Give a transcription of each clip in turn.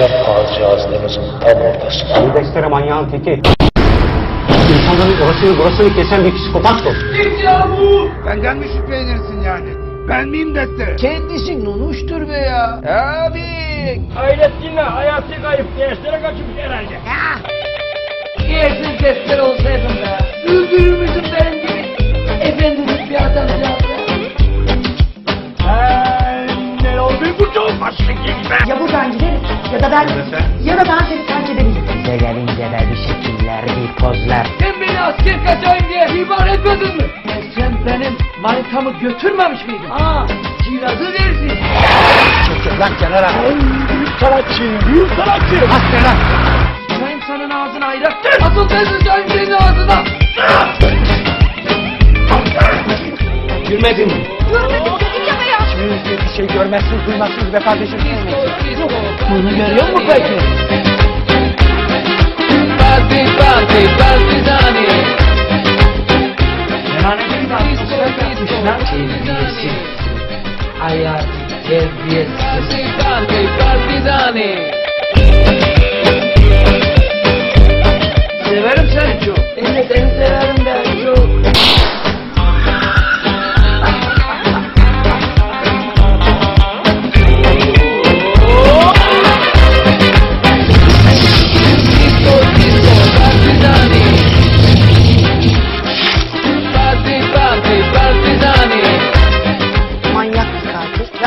Sıkacak ağızcağızlarımızın tam ortasına. Bu destere manyağın teki. İnsanların orasını burasını kesen bir psikopat bu. Benden mi şüphelenirsin yani? Ben miyim deste? Kendisi nunuştur be ya. Abi. Hayrettin'le hayatı kayıp gençlere kaçmış herhalde. Yersiz defter olsaydım be. Öldürür müsün Başlı gibi be. Ya buradan gideriz ya da ben ya da ben seni terk edebilirim. Bize gelince de bir şekiller, bir pozlar. Sen beni asker kaçayım diye ihbar etmedin mi? E sen benim manitamı götürmemiş miydin? Aa, kirazı versin. Lan kenara. Sanatçı, büyük sanatçı. Bas lan. Sıçayım senin ağzına hayrettin. Asıl ben sıçayım senin ağzına. Gülmedin mi? Görmedim Şimdi bir şey görmezsiniz duymazsınız be kardeşim. Bunu görüyor musun peki? Parti parti partizani. Terbiyesiz. Hayat terbiyesiz. Parti partizani.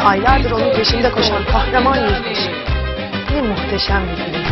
Aylardır onun peşinde koşan kahraman yüzbaşı. Ne muhteşem bir film.